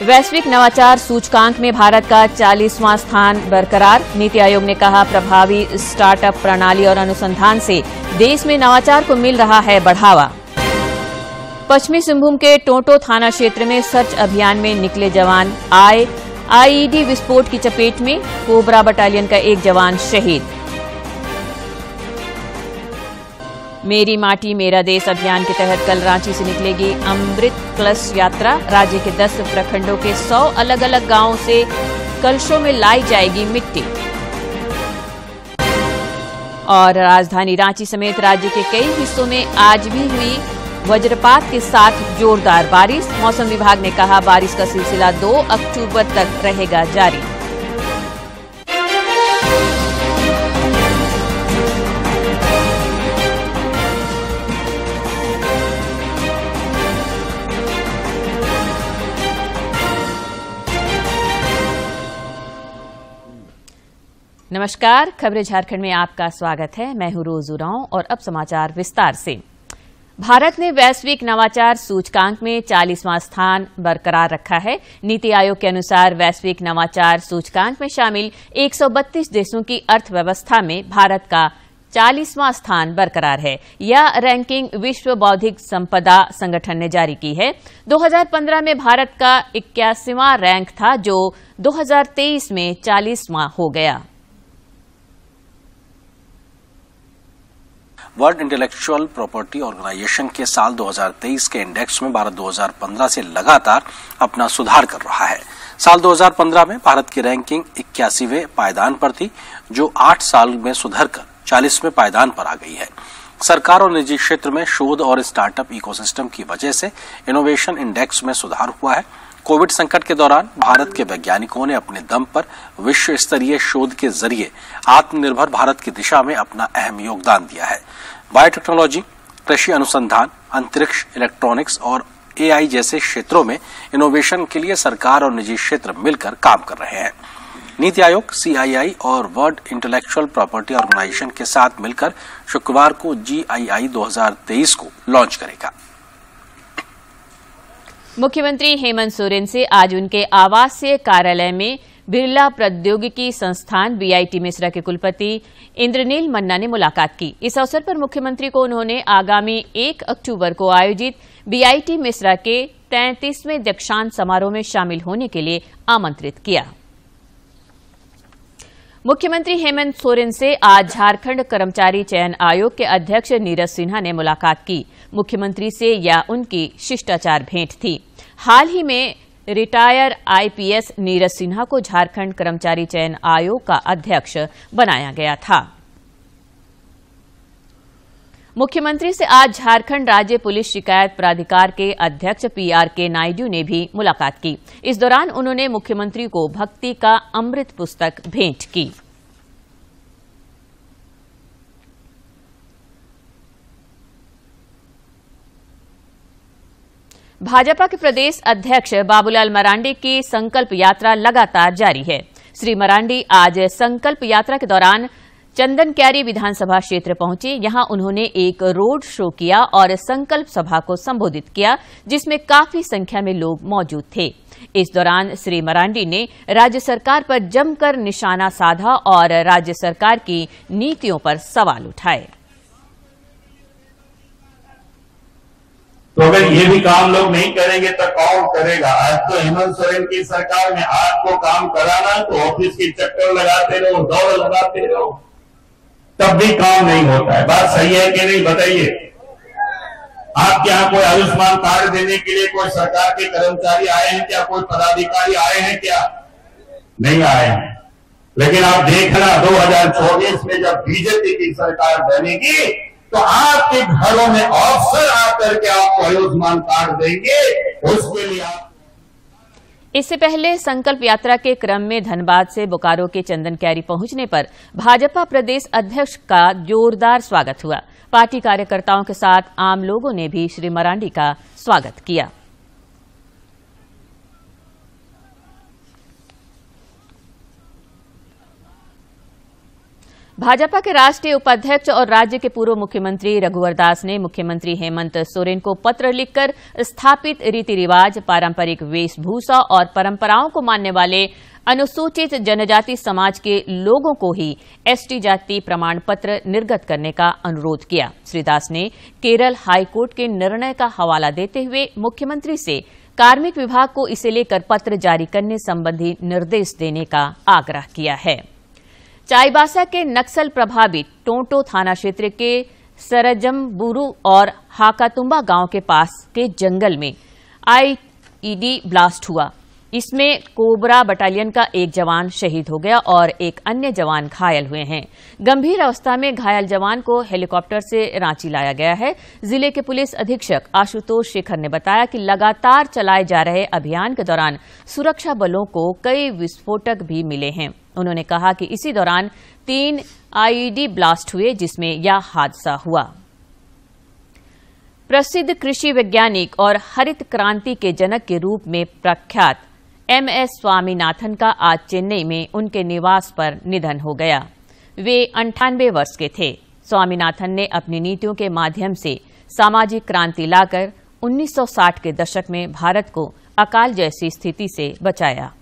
वैश्विक नवाचार सूचकांक में भारत का 40वां स्थान बरकरार, नीति आयोग ने कहा प्रभावी स्टार्टअप प्रणाली और अनुसंधान से देश में नवाचार को मिल रहा है बढ़ावा। पश्चिमी सिंहभूम के टोटो थाना क्षेत्र में सर्च अभियान में निकले जवान आए, आईईडी विस्फोट की चपेट में, कोबरा बटालियन का एक जवान शहीद। मेरी माटी, मेरा देश अभियान के तहत कल रांची से निकलेगी अमृत कलश यात्रा। राज्य के 10 प्रखंडों के 100 अलग अलग गाँवों से कलशों में लाई जाएगी मिट्टी। और राजधानी रांची समेत राज्य के कई हिस्सों में आज भी हुई वज्रपात के साथ जोरदार बारिश। मौसम विभाग ने कहा, बारिश का सिलसिला 2 अक्टूबर तक रहेगा जारी। नमस्कार, खबरें झारखंड में आपका स्वागत है। मैं हूँ रोज उरांव और अब समाचार विस्तार से। भारत ने वैश्विक नवाचार सूचकांक में 40वां स्थान बरकरार रखा है। नीति आयोग के अनुसार वैश्विक नवाचार सूचकांक में शामिल 132 देशों की अर्थव्यवस्था में भारत का 40वां स्थान बरकरार है। यह रैंकिंग विश्व बौद्धिक संपदा संगठन ने जारी की है। 2015 में भारत का इक्यासीवां रैंक था, जो 2023 में 40वां हो गया। वर्ल्ड इंटेलेक्चुअल प्रॉपर्टी ऑर्गेनाइजेशन के साल 2023 के इंडेक्स में भारत 2015 से लगातार अपना सुधार कर रहा है। साल 2015 में भारत की रैंकिंग इक्यासीवें पायदान पर थी, जो आठ साल में सुधर कर चालीसवें पायदान पर आ गई है। सरकार और निजी क्षेत्र में शोध और स्टार्टअप इकोसिस्टम की वजह से इनोवेशन इंडेक्स में सुधार हुआ है। कोविड संकट के दौरान भारत के वैज्ञानिकों ने अपने दम पर विश्व स्तरीय शोध के ज़रिए आत्मनिर्भर भारत की दिशा में अपना अहम योगदान दिया है। बायोटेक्नोलॉजी, कृषि अनुसंधान, अंतरिक्ष, इलेक्ट्रॉनिक्स और एआई जैसे क्षेत्रों में इनोवेशन के लिए सरकार और निजी क्षेत्र मिलकर काम कर रहे हैं। नीति आयोग सीआईआई और वर्ल्ड इंटेलेक्चुअल प्रॉपर्टी ऑर्गेनाइजेशन के साथ मिलकर शुक्रवार को जीआईआई 2023 को लॉन्च करेगा। मुख्यमंत्री हेमंत सोरेन से आज उनके आवासीय कार्यालय में बिरला प्रौद्योगिकी संस्थान बीआईटी मिश्रा के कुलपति इंद्रनील मन्ना ने मुलाकात की। इस अवसर पर मुख्यमंत्री को उन्होंने आगामी 1 अक्टूबर को आयोजित बीआईटी मिश्रा के तैंतीसवें दीक्षांत समारोह में शामिल होने के लिए आमंत्रित किया। मुख्यमंत्री हेमंत सोरेन से आज झारखंड कर्मचारी चयन आयोग के अध्यक्ष नीरज सिन्हा ने मुलाकात की। मुख्यमंत्री से यह उनकी शिष्टाचार भेंट थी। हाल ही में रिटायर आईपीएस नीरज सिन्हा को झारखंड कर्मचारी चयन आयोग का अध्यक्ष बनाया गया था। मुख्यमंत्री से आज झारखंड राज्य पुलिस शिकायत प्राधिकार के अध्यक्ष पीआर के नायडू ने भी मुलाकात की। इस दौरान उन्होंने मुख्यमंत्री को भक्ति का अमृत पुस्तक भेंट की। भाजपा के प्रदेश अध्यक्ष बाबूलाल मरांडी की संकल्प यात्रा लगातार जारी है। श्री मरांडी आज संकल्प यात्रा के दौरान चंदन क्यारी विधानसभा क्षेत्र पहुँचे। यहाँ उन्होंने एक रोड शो किया और संकल्प सभा को संबोधित किया, जिसमें काफ़ी संख्या में लोग मौजूद थे। इस दौरान श्री मरांडी ने राज्य सरकार पर जमकर निशाना साधा और राज्य सरकार की नीतियों पर सवाल उठाए। तो अगर ये भी काम लोग नहीं करेंगे तो कौन करेगा? आज तो हेमंत सोरेन की सरकार में आपको काम कराना तो ऑफ़िस के चक्कर लगाते रहो, दौड़ लगाते रहो। तब भी काम नहीं होता है। बात सही है कि नहीं, बताइए। आपके यहाँ कोई आयुष्मान कार्ड देने के लिए कोई सरकार के कर्मचारी आए हैं क्या? कोई पदाधिकारी आए हैं क्या? नहीं आए हैं। लेकिन आप देखना 2024 में जब बीजेपी की सरकार बनेगी तो आपके घरों में ऑफिसर आकर के आपको आयुष्मान कार्ड देंगे, उसके लिए आप इससे पहले संकल्प यात्रा के क्रम में धनबाद से बोकारो के चंदन कैरी पहुँचने पर भाजपा प्रदेश अध्यक्ष का जोरदार स्वागत हुआ। पार्टी कार्यकर्ताओं के साथ आम लोगों ने भी श्री मरांडी का स्वागत किया। भाजपा के राष्ट्रीय उपाध्यक्ष और राज्य के पूर्व मुख्यमंत्री रघुवर दास ने मुख्यमंत्री हेमंत सोरेन को पत्र लिखकर स्थापित रीति रिवाज पारंपरिक वेशभूषा और परंपराओं को मानने वाले अनुसूचित जनजाति समाज के लोगों को ही एसटी जाति प्रमाण पत्र निर्गत करने का अनुरोध किया। श्री दास ने केरल हाईकोर्ट के निर्णय का हवाला देते हुए मुख्यमंत्री से कार्मिक विभाग को इसे लेकर पत्र जारी करने संबंधी निर्देश देने का आग्रह किया है। चाईबासा के नक्सल प्रभावित टोंटो थाना क्षेत्र के सरजमबुरु और हाकातुम्बा गाँव के पास के जंगल में आईईडी ब्लास्ट हुआ। इसमें कोबरा बटालियन का एक जवान शहीद हो गया और एक अन्य जवान घायल हुए हैं। गंभीर अवस्था में घायल जवान को हेलीकॉप्टर से रांची लाया गया है। ज़िले के पुलिस अधीक्षक आशुतोष शेखर ने बताया कि लगातार चलाए जा रहे अभियान के दौरान सुरक्षा बलों को कई विस्फोटक भी मिले हैं। उन्होंने कहा कि इसी दौरान तीन आईईडी ब्लास्ट हुए, जिसमें यह हादसा हुआ। प्रसिद्ध कृषि वैज्ञानिक और हरित क्रांति के जनक के रूप में प्रख्यात एम एस स्वामीनाथन का आज चेन्नई में उनके निवास पर निधन हो गया। वे अंठानवे वर्ष के थे। स्वामीनाथन ने अपनी नीतियों के माध्यम से सामाजिक क्रांति लाकर 1960 के दशक में भारत को अकाल जैसी स्थिति से बचाया।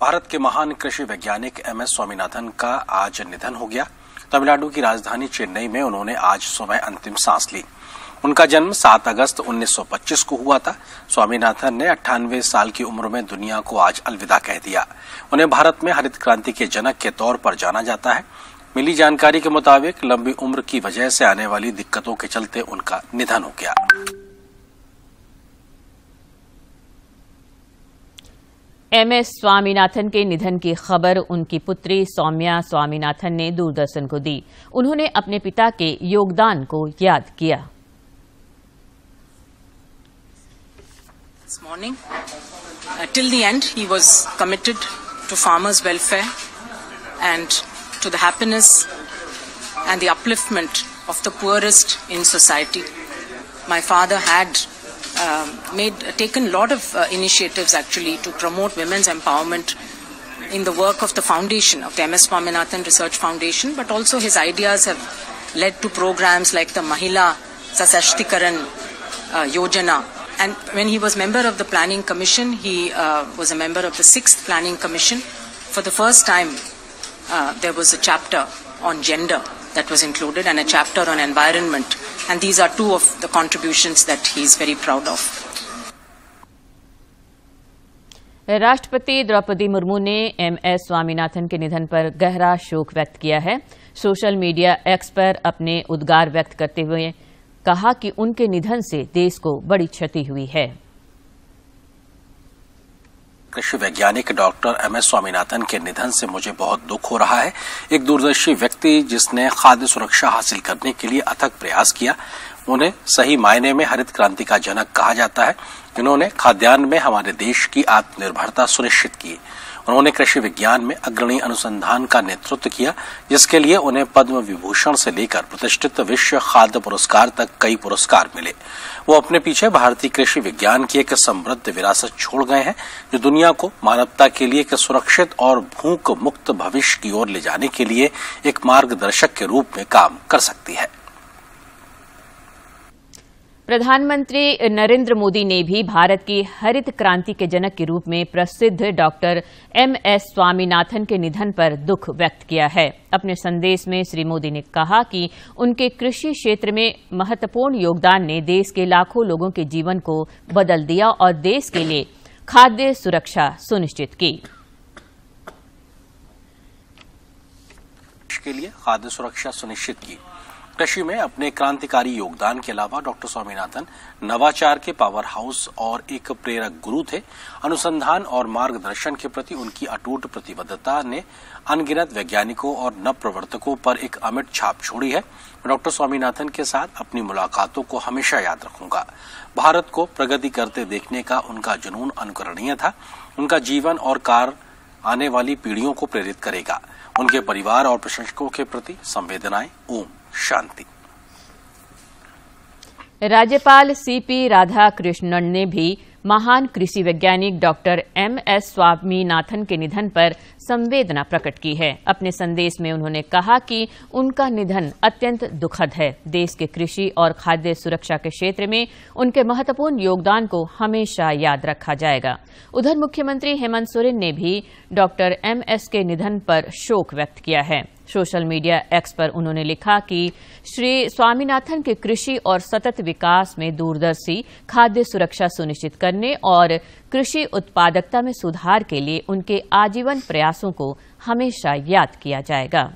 भारत के महान कृषि वैज्ञानिक एम एस स्वामीनाथन का आज निधन हो गया। तमिलनाडु की राजधानी चेन्नई में उन्होंने आज सुबह अंतिम सांस ली। उनका जन्म 7 अगस्त 1925 को हुआ था। स्वामीनाथन ने अट्ठानवे साल की उम्र में दुनिया को आज अलविदा कह दिया। उन्हें भारत में हरित क्रांति के जनक के तौर पर जाना जाता है। मिली जानकारी के मुताबिक लंबी उम्र की वजह से आने वाली दिक्कतों के चलते उनका निधन हो गया। एम एस स्वामीनाथन के निधन की खबर उनकी पुत्री सौम्या स्वामीनाथन ने दूरदर्शन को दी उन्होंने अपने पिता के योगदान को याद किया This morning, uh, till the end, he was committed to farmers' welfare and to the happiness and the upliftment of the poorest in society. My father had uh, made taken a lot of uh, initiatives actually to promote women's empowerment in the work of the foundation of the MS Swaminathan Research Foundation, but also his ideas have led to programs like the Mahila Sasashtikaran uh, Yojana and when he was member of the Planning Commission, he uh, was a member of the sixth Planning Commission. For the first time, uh, there was a chapter on gender that was included and a chapter on environment. And these are two of the contributions that he is very proud of. राष्ट्रपति द्रौपदी मुर्मू ने M S Swaminathan के निधन पर गहरा शोक व्यक्त किया है सोशल मीडिया एक्स पर अपने उद्गार व्यक्त करते हुए कहा कि उनके निधन से देश को बड़ी क्षति हुई है कृषि वैज्ञानिक डॉक्टर एम एस स्वामीनाथन के निधन से मुझे बहुत दुख हो रहा है। एक दूरदर्शी व्यक्ति जिसने खाद्य सुरक्षा हासिल करने के लिए अथक प्रयास किया, उन्हें सही मायने में हरित क्रांति का जनक कहा जाता है। इन्होंने खाद्यान्न में हमारे देश की आत्मनिर्भरता सुनिश्चित की। उन्होंने कृषि विज्ञान में अग्रणी अनुसंधान का नेतृत्व किया, जिसके लिए उन्हें पद्म विभूषण से लेकर प्रतिष्ठित विश्व खाद्य पुरस्कार तक कई पुरस्कार मिले। वो अपने पीछे भारतीय कृषि विज्ञान की एक समृद्ध विरासत छोड़ गए हैं, जो दुनिया को मानवता के लिए एक सुरक्षित और भूख मुक्त भविष्य की ओर ले जाने के लिए एक मार्गदर्शक के रूप में काम कर सकती है। प्रधानमंत्री नरेंद्र मोदी ने भी भारत की हरित क्रांति के जनक के रूप में प्रसिद्ध डॉक्टर एम एस स्वामीनाथन के निधन पर दुख व्यक्त किया है। अपने संदेश में श्री मोदी ने कहा कि उनके कृषि क्षेत्र में महत्वपूर्ण योगदान ने देश के लाखों लोगों के जीवन को बदल दिया और देश के लिए खाद्य सुरक्षा सुनिश्चित की। के लिए खाद्य सुरक्षा सुनिश्चित की। कृषि में अपने क्रांतिकारी योगदान के अलावा डॉक्टर स्वामीनाथन नवाचार के पावर हाउस और एक प्रेरक गुरु थे। अनुसंधान और मार्गदर्शन के प्रति उनकी अटूट प्रतिबद्धता ने अनगिनत वैज्ञानिकों और नव प्रवर्तकों पर एक अमिट छाप छोड़ी है। डॉक्टर स्वामीनाथन के साथ अपनी मुलाकातों को हमेशा याद रखूँगा। भारत को प्रगति करते देखने का उनका जुनून अनुकरणीय था। उनका जीवन और कार्य आने वाली पीढ़ियों को प्रेरित करेगा। उनके परिवार और प्रशंसकों के प्रति संवेदनाएँ ओम शांति। राज्यपाल सीपी राधाकृष्णन ने भी महान कृषि वैज्ञानिक डॉक्टर एम एस स्वामीनाथन के निधन पर संवेदना प्रकट की है। अपने संदेश में उन्होंने कहा कि उनका निधन अत्यंत दुखद है। देश के कृषि और खाद्य सुरक्षा के क्षेत्र में उनके महत्वपूर्ण योगदान को हमेशा याद रखा जाएगा। उधर मुख्यमंत्री हेमंत सोरेन ने भी डॉक्टर एम एस के निधन पर शोक व्यक्त किया है। सोशल मीडिया एक्स पर उन्होंने लिखा कि श्री स्वामीनाथन के कृषि और सतत विकास में दूरदर्शी, खाद्य सुरक्षा सुनिश्चित करने और कृषि उत्पादकता में सुधार के लिए उनके आजीवन प्रयासों को हमेशा याद किया जाएगा।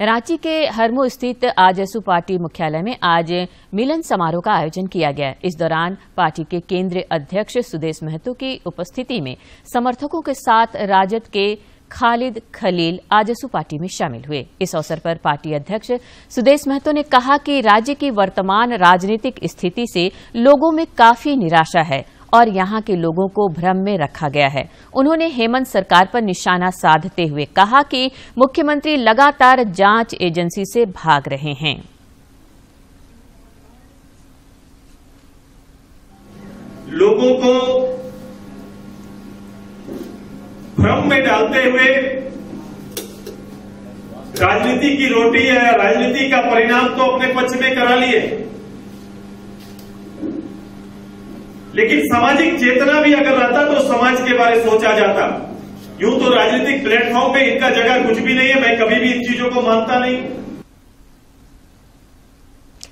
रांची के हरमो स्थित आजसू पार्टी मुख्यालय में आज मिलन समारोह का आयोजन किया गया। इस दौरान पार्टी के केंद्रीय अध्यक्ष सुदेश महतो की उपस्थिति में समर्थकों के साथ राजद के खालिद खलील आजसू पार्टी में शामिल हुए। इस अवसर पर पार्टी अध्यक्ष सुदेश महतो ने कहा कि राज्य की वर्तमान राजनीतिक स्थिति से लोगों में काफ़ी निराशा है और यहाँ के लोगों को भ्रम में रखा गया है। उन्होंने हेमंत सरकार पर निशाना साधते हुए कहा कि मुख्यमंत्री लगातार जाँच एजेंसी से भाग रहे हैं। लोगों को भ्रम में डालते हुए राजनीति की रोटी है राजनीति का परिणाम तो अपने पक्ष में करा लिए। लेकिन सामाजिक चेतना भी अगर रहता तो समाज के बारे सोचा जाता। यूँ तो राजनीतिक प्लेटफॉर्म पे इनका जगह कुछ भी नहीं है, मैं कभी भी इन चीज़ों को मानता नहीं।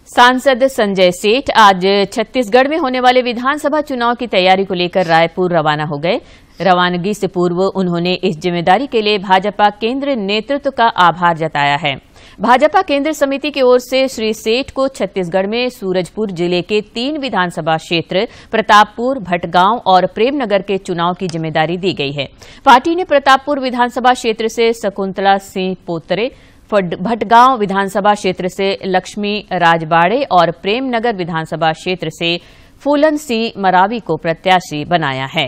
सांसद संजय सेठ आज छत्तीसगढ़ में होने वाले विधानसभा चुनाव की तैयारी को लेकर रायपुर रवाना हो गए। रवानगी से पूर्व उन्होंने इस ज़िम्मेदारी के लिए भाजपा केंद्र नेतृत्व का आभार जताया है। भाजपा केंद्र समिति की ओर से श्री सेठ को छत्तीसगढ़ में सूरजपुर ज़िले के तीन विधानसभा क्षेत्र, प्रतापपुर, भटगांव और प्रेमनगर के चुनाव की ज़िम्मेदारी दी गई है। पार्टी ने प्रतापपुर विधानसभा क्षेत्र से शकुंतला सिंह पोतरे भटगांव विधानसभा क्षेत्र से लक्ष्मी राजबाड़े और प्रेमनगर विधानसभा क्षेत्र से फूलन सिंह मरावी को प्रत्याशी बनाया है।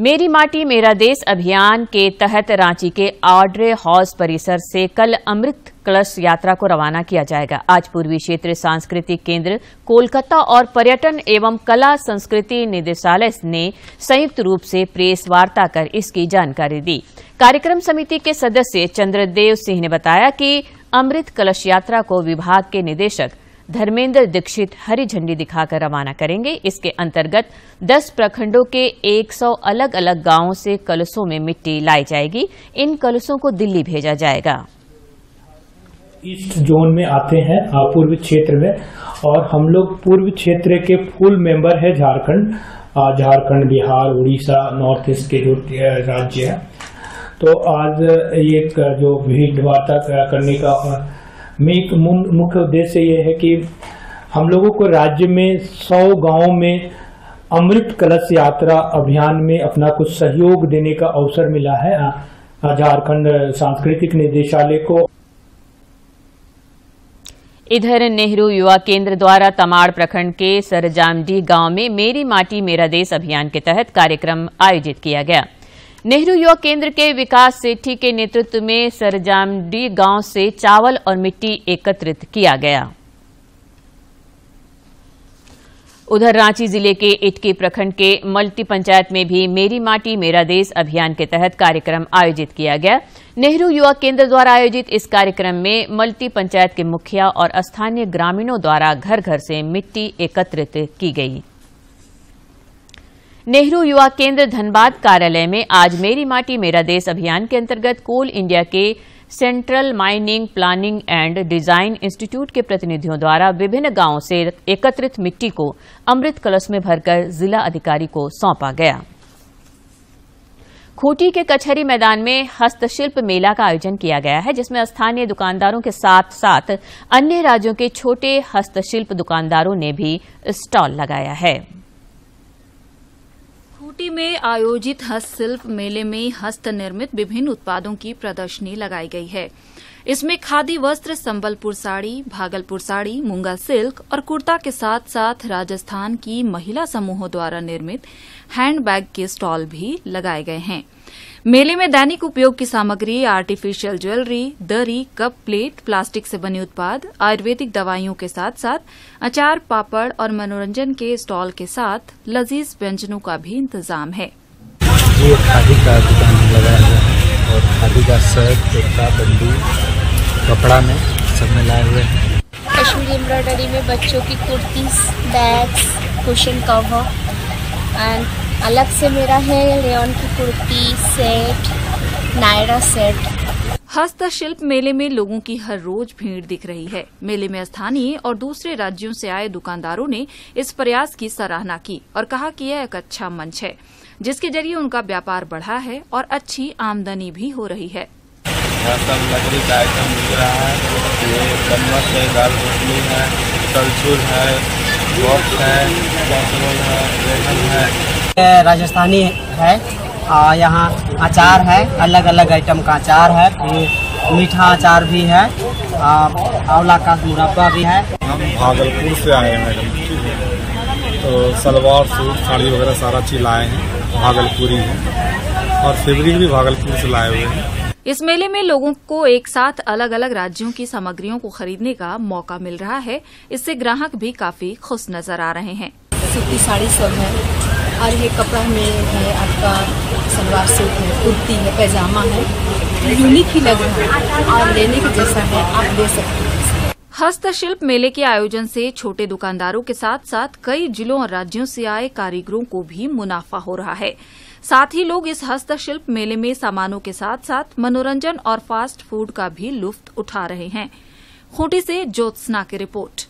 मेरी माटी, मेरा देश अभियान के तहत रांची के ऑड्रे हाउस परिसर से कल अमृत कलश यात्रा को रवाना किया जाएगा। आज पूर्वी क्षेत्र सांस्कृतिक केंद्र, कोलकाता और पर्यटन एवं कला संस्कृति निदेशालय ने संयुक्त रूप से प्रेस वार्ता कर इसकी जानकारी दी। कार्यक्रम समिति के सदस्य चंद्रदेव सिंह ने बताया कि अमृत कलश यात्रा को विभाग के निदेशक धर्मेंद्र दीक्षित हरी झंडी दिखाकर रवाना करेंगे। इसके अंतर्गत 10 प्रखंडों के 100 अलग अलग गाँवों से कलशों में मिट्टी लाई जाएगी। इन कलशों को दिल्ली भेजा जाएगा। ईस्ट जोन में आते हैं पूर्व क्षेत्र में। और हम लोग पूर्व क्षेत्र के फुल मेंबर है झारखंड। झारखंड, बिहार, उड़ीसा, नॉर्थ ईस्ट के जो राज्य है। तो आज ये जो भीड़ वार्ता करने का एक मुख्य उद्देश्य ये है कि हम लोगों को राज्य में सौ गाँवों में अमृत कलश यात्रा अभियान में अपना कुछ सहयोग देने का अवसर मिला है। झारखंड सांस्कृतिक निदेशालय को। इधर नेहरू युवा केंद्र द्वारा तमाड़ प्रखंड के सरजामडी गाँव में मेरी माटी मेरा देश अभियान के तहत कार्यक्रम आयोजित किया गया। नेहरू युवा केंद्र के विकास सेठी के नेतृत्व में सरजामडी गाँव से चावल और मिट्टी एकत्रित किया गया। उधर रांची ज़िले के इटकी प्रखंड के मल्टी पंचायत में भी मेरी माटी, मेरा देश अभियान के तहत कार्यक्रम आयोजित किया गया। नेहरू युवा केंद्र द्वारा आयोजित इस कार्यक्रम में मल्टी पंचायत के मुखिया और स्थानीय ग्रामीणों द्वारा घर घर से मिट्टी एकत्रित की गई। नेहरू युवा केंद्र धनबाद कार्यालय में आज मेरी माटी मेरा देश अभियान के अंतर्गत कोल इंडिया के central mining, planning and design institute के प्रतिनिधियों द्वारा विभिन्न गाँवों से एकत्रित मिट्टी को अमृत कलश में भरकर जिला अधिकारी को सौंपा गया। खूंटी के कचहरी मैदान में हस्तशिल्प मेला का आयोजन किया गया है, जिसमें स्थानीय दुकानदारों के साथ साथ अन्य राज्यों के छोटे हस्तशिल्प दुकानदारों ने भी स्टॉल लगाया है। खूंटी में आयोजित हस्तशिल्प मेले में हस्त निर्मित विभिन्न उत्पादों की प्रदर्शनी लगाई गई है। इसमें खादी वस्त्र, संबलपुर साड़ी, भागलपुर साड़ी, मूँगा सिल्क और कुर्ता के साथ साथ राजस्थान की महिला समूहों द्वारा निर्मित हैंडबैग के स्टॉल भी लगाए गए हैं। मेले में दैनिक उपयोग की सामग्री आर्टिफिशियल ज्वेलरी दरी कप प्लेट प्लास्टिक से बने उत्पाद आयुर्वेदिक दवाइयों के साथ साथ अचार पापड़ और मनोरंजन के स्टॉल के साथ लजीज व्यंजनों का भी इंतज़ाम है। ये खादी का दुकान लगा हुआ है और खादी का शर्ट कुर्ता बंदी कपड़ा में सब में लाए हुए हैं। कश्मीरी एम्ब्रॉयडरी में बच्चों की kurtis bags cushion cover and अलग से मेरा है रेयन की कुर्ती सेट नायरा सेट। हस्तशिल्प मेले में लोगों की हर रोज भीड़ दिख रही है। मेले में स्थानीय और दूसरे राज्यों से आए दुकानदारों ने इस प्रयास की सराहना की और कहा कि यह एक अच्छा मंच है जिसके ज़रिए उनका व्यापार बढ़ा है और अच्छी आमदनी भी हो रही है। सब लकड़ी का आइटम दिख रहा है। ये चम्मच है दाल रोटली है कलछुल है बॉक्स है कैसरोल है है। राजस्थानी है यहाँ अचार है अलग अलग आइटम का अचार है मीठा अचार भी है आंवला का मुरब्बा भी है। हम भागलपुर से आए हैं मैडम तो सलवार सूट साड़ी वगैरह सारा चीज़ लाए हैं भागलपुरी है। और फैब्रिक भी भागलपुर से लाए हुए हैं। इस मेले में लोगों को एक साथ अलग अलग राज्यों की सामग्रियों को खरीदने का मौका मिल रहा है। इससे ग्राहक भी काफ़ी खुश नज़र आ रहे हैं। सूती साड़ी सब है। और ये कपड़ा में है आपका सलवार सूट है, कुर्ती है, पैजामा है। यूनिक ही लग रहा है और लेने के जैसा है, आप ले सकते हैं। हस्तशिल्प मेले के आयोजन से छोटे दुकानदारों के साथ साथ कई जिलों और राज्यों से आए कारीगरों को भी मुनाफा हो रहा है। साथ ही लोग इस हस्तशिल्प मेले में सामानों के साथ साथ मनोरंजन और फास्ट फ़ूड का भी लुफ्त उठा रहे हैं। खूंटी से ज्योत्सना की रिपोर्ट।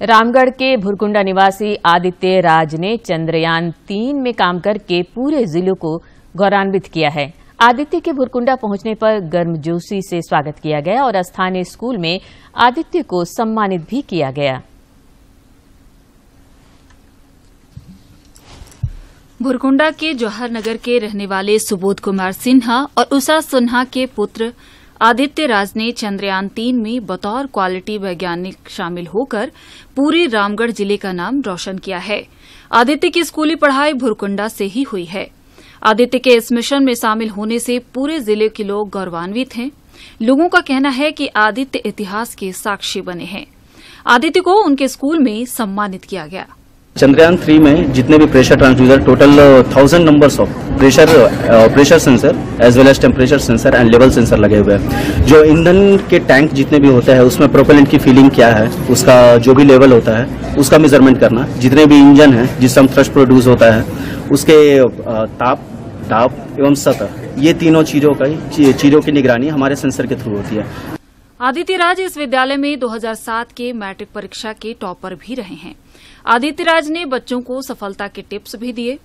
रामगढ़ के भुरकुंडा निवासी आदित्य राज ने चंद्रयान तीन में काम करके पूरे ज़िले को गौरवान्वित किया है। आदित्य के भुरकुंडा पहुँचने पर गर्मजोशी से स्वागत किया गया और स्थानीय स्कूल में आदित्य को सम्मानित भी किया गया। भुरकुंडा के जौहर नगर के रहने वाले सुबोध कुमार सिन्हा और उषा सिन्हा के पुत्र आदित्य राज ने चंद्रयान तीन में बतौर क्वालिटी वैज्ञानिक शामिल होकर पूरे रामगढ़ ज़िले का नाम रोशन किया है। आदित्य की स्कूली पढ़ाई भुरकुंडा से ही हुई है। आदित्य के इस मिशन में शामिल होने से पूरे ज़िले के लोग गौरवान्वित हैं। लोगों का कहना है कि आदित्य इतिहास के साक्षी बने हैं। आदित्य को उनके स्कूल में सम्मानित किया गया। चंद्रयान थ्री में जितने भी pressure transducer total thousand numbers of pressure pressure sensor as well as temperature sensor and level sensor लगे हुए हैं। जो ईंधन के टैंक जितने भी होते हैं, उसमें प्रोपेलेंट की फीलिंग क्या है, उसका जो भी लेवल होता है, उसका मेज़रमेंट करना। जितने भी इंजन है जिससे हम थ्रस्ट प्रोड्यूस होता है, उसके ताप ताप एवं सतह, ये तीनों चीज़ों का चीज़ों की निगरानी हमारे सेंसर के थ्रू होती है। आदित्य राज इस विद्यालय में 2007 के मैट्रिक परीक्षा के टॉपर भी रहे हैं। आदित्य राज ने बच्चों को सफलता के टिप्स भी दिए।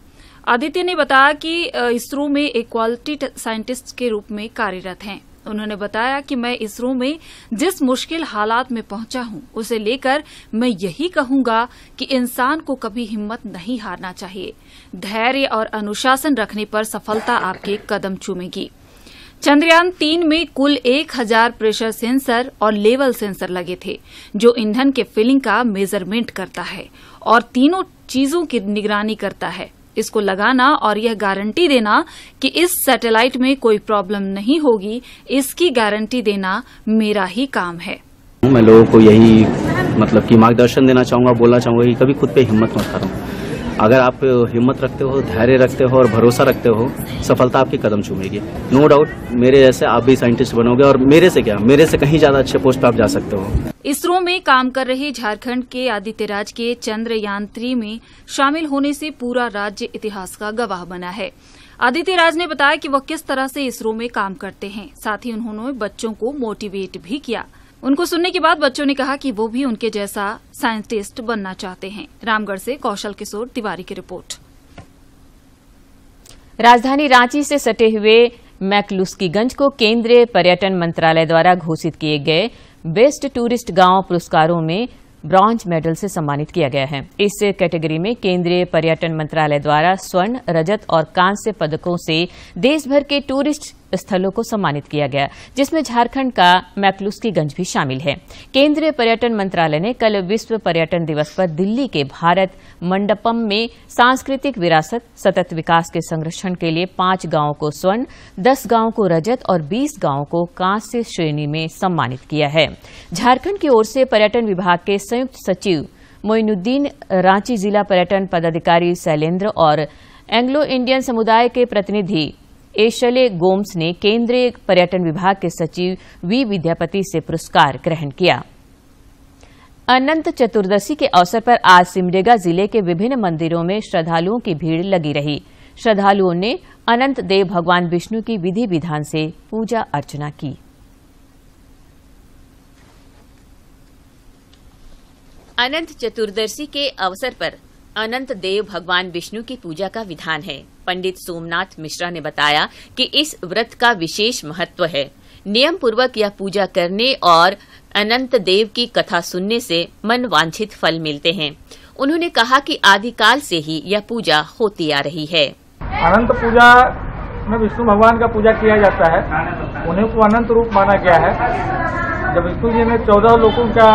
आदित्य ने बताया कि इसरो में एक क्वालिटी साइंटिस्ट के रूप में कार्यरत हैं। उन्होंने बताया कि मैं इसरो में जिस मुश्किल हालात में पहुँचा हूँ, उसे लेकर मैं यही कहूँगा कि इंसान को कभी हिम्मत नहीं हारना चाहिए। धैर्य और अनुशासन रखने पर सफलता आपके कदम चूमेगी। चंद्रयान तीन में कुल एक हज़ार प्रेशर सेंसर और लेवल सेंसर लगे थे, जो ईंधन के फिलिंग का मेज़रमेंट करता है और तीनों चीज़ों की निगरानी करता है। इसको लगाना और यह गारंटी देना कि इस सैटेलाइट में कोई प्रॉब्लम नहीं होगी, इसकी गारंटी देना मेरा ही काम है। मैं लोगों को यही मतलब कि मार्गदर्शन देना चाहूँगा, बोलना चाहूँगा कि कभी खुद पे हिम्मत मत करो। अगर आप हिम्मत रखते हो, धैर्य रखते हो और भरोसा रखते हो, सफलता आपके कदम चूमेगी। नो डाउट मेरे जैसे आप भी साइंटिस्ट बनोगे और मेरे से क्या, मेरे से कहीं ज़्यादा अच्छे पोस्ट पे आप जा सकते हो। इसरो में काम कर रहे झारखंड के आदित्य राज के चंद्रयान थ्री में शामिल होने से पूरा राज्य इतिहास का गवाह बना है। आदित्य राज ने बताया कि वह किस तरह से इसरो में काम करते हैं। साथ ही उन्होंने बच्चों को मोटिवेट भी किया। उनको सुनने के बाद बच्चों ने कहा कि वो भी उनके जैसा साइंटिस्ट बनना चाहते हैं। रामगढ़ से कौशल किशोर तिवारी की रिपोर्ट। राजधानी रांची से सटे हुए मैकलुस्कीगंज को केंद्रीय पर्यटन मंत्रालय द्वारा घोषित किए गए बेस्ट टूरिस्ट गाँव पुरस्कारों में ब्रॉन्ज मेडल से सम्मानित किया गया है। इस कैटेगरी में केंद्रीय पर्यटन मंत्रालय द्वारा स्वर्ण, रजत और कांस्य पदकों से देश भर के टूरिस्ट स्थलों को सम्मानित किया गया, जिसमें झारखंड का मैकलुस्कीगंज भी शामिल है। केंद्रीय पर्यटन मंत्रालय ने कल विश्व पर्यटन दिवस पर दिल्ली के भारत मंडपम में सांस्कृतिक विरासत, सतत विकास के संरक्षण के लिए पाँच गाँवों को स्वर्ण, दस गाँवों को रजत और बीस गाँवों को कांस्य श्रेणी में सम्मानित किया है। झारखंड की ओर से पर्यटन विभाग के संयुक्त सचिव मोइनुद्दीन रांची जिला पर्यटन पदाधिकारी शैलेंद्र और एंग्लो इंडियन समुदाय के प्रतिनिधि एशले गोम्स ने केंद्रीय पर्यटन विभाग के सचिव वी विद्यापति से पुरस्कार ग्रहण किया। अनंत चतुर्दशी के अवसर पर आज सिमडेगा ज़िले के विभिन्न मंदिरों में श्रद्धालुओं की भीड़ लगी रही। श्रद्धालुओं ने अनंत देव भगवान विष्णु की विधि विधान से पूजा अर्चना की। अनंत चतुर्दशी के अवसर पर अनंत देव भगवान विष्णु की पूजा का विधान है। पंडित सोमनाथ मिश्रा ने बताया कि इस व्रत का विशेष महत्व है। नियम पूर्वक यह पूजा करने और अनंत देव की कथा सुनने से मन वांछित फल मिलते हैं। उन्होंने कहा कि आदिकाल से ही यह पूजा होती आ रही है। अनंत पूजा में विष्णु भगवान का पूजा किया जाता है। उन्हें को अनंत रूप माना गया है। जब विष्णु जी ने चौदह लोगों का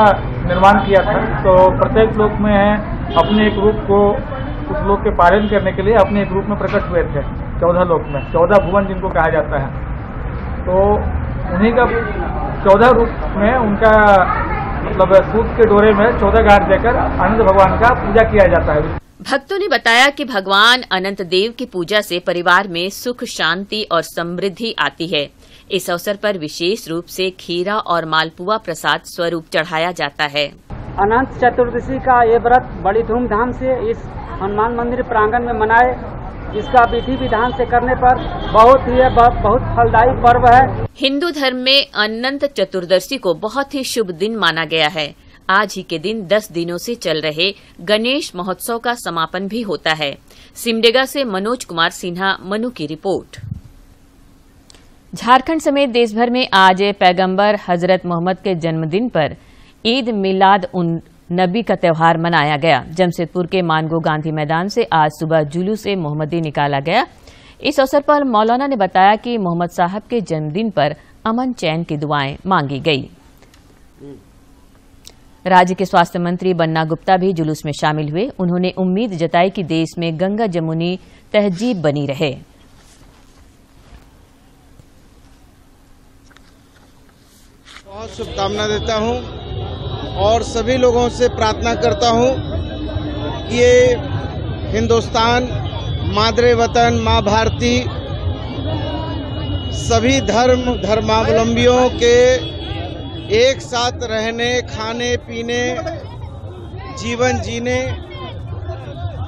निर्माण किया था तो प्रत्येक लोक में अपने एक रूप को उस लोक के पालन करने के लिए अपने एक रूप में प्रकट हुए थे, चौदह लोक में, चौदह भुवन जिनको कहा जाता है। तो उन्हीं का, चौदह रूप में उनका मतलब सूत के डोरे में चौदह गांठ देकर आनंद भगवान का पूजा किया जाता है। भक्तों ने बताया कि भगवान अनंत देव की पूजा से परिवार में सुख, शांति और समृद्धि आती है। इस अवसर पर विशेष रूप से खीरा और मालपुआ प्रसाद स्वरूप चढ़ाया जाता है। अनंत चतुर्दशी का ये व्रत बड़ी धूमधाम से इस हनुमान मंदिर प्रांगण में मनाए इसका विधि विधान से करने पर बहुत ही बहुत फलदायी पर्व है। हिंदू धर्म में अनंत चतुर्दशी को बहुत ही शुभ दिन माना गया है। आज ही के दिन 10 दिनों से चल रहे गणेश महोत्सव का समापन भी होता है। सिमडेगा से मनोज कुमार सिन्हा मनु की रिपोर्ट। झारखंड समेत देश भर में आज पैगंबर हज़रत मोहम्मद के जन्मदिन पर ईद मिलाद उन नबी का त्यौहार मनाया गया। जमशेदपुर के मानगो गांधी मैदान से आज सुबह जुलूस ए मोहम्मदी निकाला गया। इस अवसर पर मौलाना ने बताया कि मोहम्मद साहब के जन्मदिन पर अमन चैन की दुआएँ मांगी गई। राज्य के स्वास्थ्य मंत्री बन्ना गुप्ता भी जुलूस में शामिल हुए। उन्होंने उम्मीद जताई कि देश में गंगा जमुनी तहजीब बनी रहे। बहुत शुभकामना देता हूँ। और सभी लोगों से प्रार्थना करता हूँ कि ये हिंदुस्तान, मादरे वतन, माँ भारती, सभी धर्म, धर्मावलंबियों के एक साथ रहने, खाने, पीने, जीवन जीने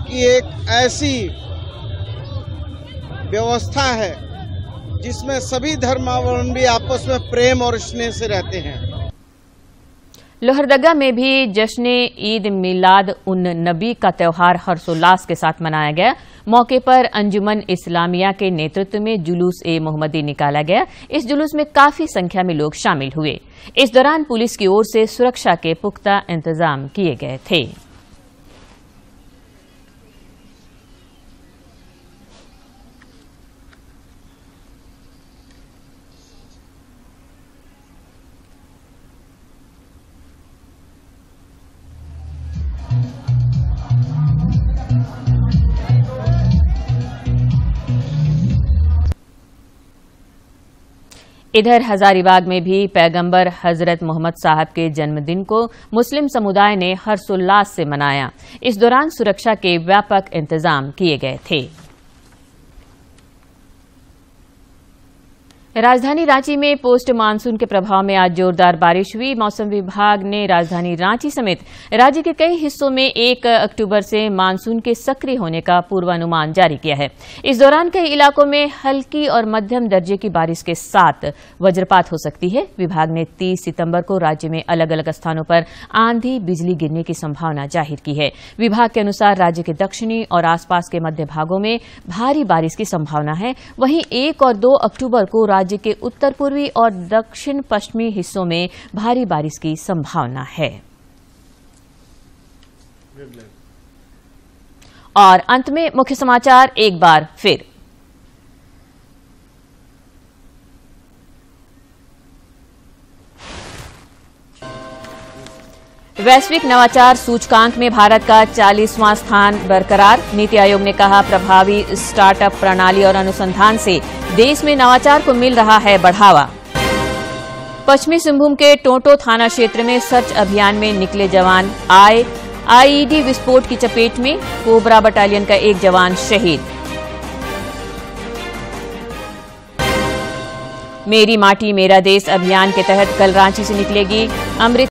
की एक ऐसी व्यवस्था है जिसमें सभी धर्मावलंबी आपस में प्रेम और स्नेह से रहते हैं। लोहरदगा में भी जश्न ईद मिलाद उन नबी का त्यौहार हर्षोल्लास के साथ मनाया गया। मौके पर अंजुमन इस्लामिया के नेतृत्व में जुलूस ए मोहम्मदी निकाला गया। इस जुलूस में काफ़ी संख्या में लोग शामिल हुए। इस दौरान पुलिस की ओर से सुरक्षा के पुख्ता इंतज़ाम किए गए थे। इधर हजारीबाग में भी पैगंबर हज़रत मोहम्मद साहब के जन्मदिन को मुस्लिम समुदाय ने हर्षोल्लास से मनाया। इस दौरान सुरक्षा के व्यापक इंतज़ाम किए गए थे। राजधानी रांची में पोस्ट मानसून के प्रभाव में आज जोरदार बारिश हुई। मौसम विभाग ने राजधानी रांची समेत राज्य के कई हिस्सों में एक अक्टूबर से मानसून के सक्रिय होने का पूर्वानुमान जारी किया है। इस दौरान कई इलाकों में हल्की और मध्यम दर्जे की बारिश के साथ वज्रपात हो सकती है। विभाग ने 30 सितंबर को राज्य में अलग अलग स्थानों पर आंधी बिजली गिरने की संभावना ज़ाहिर की है। विभाग के अनुसार राज्य के दक्षिणी और आसपास के मध्य भागों में भारी बारिश की संभावना है। वहीं एक और दो अक्टूबर को राज्य के उत्तर पूर्वी और दक्षिण पश्चिमी हिस्सों में भारी बारिश की संभावना है। और अंत में मुख्य समाचार एक बार फिर। वैश्विक नवाचार सूचकांक में भारत का 40वां स्थान बरकरार। नीति आयोग ने कहा, प्रभावी स्टार्टअप प्रणाली और अनुसंधान से देश में नवाचार को मिल रहा है बढ़ावा। पश्चिमी सिंहभूम के टोंटो थाना क्षेत्र में सर्च अभियान में निकले जवान आए आईईडी विस्फोट की चपेट में, कोबरा बटालियन का एक जवान शहीद। मेरी माटी मेरा देश अभियान के तहत कल रांची से निकलेगी अमृत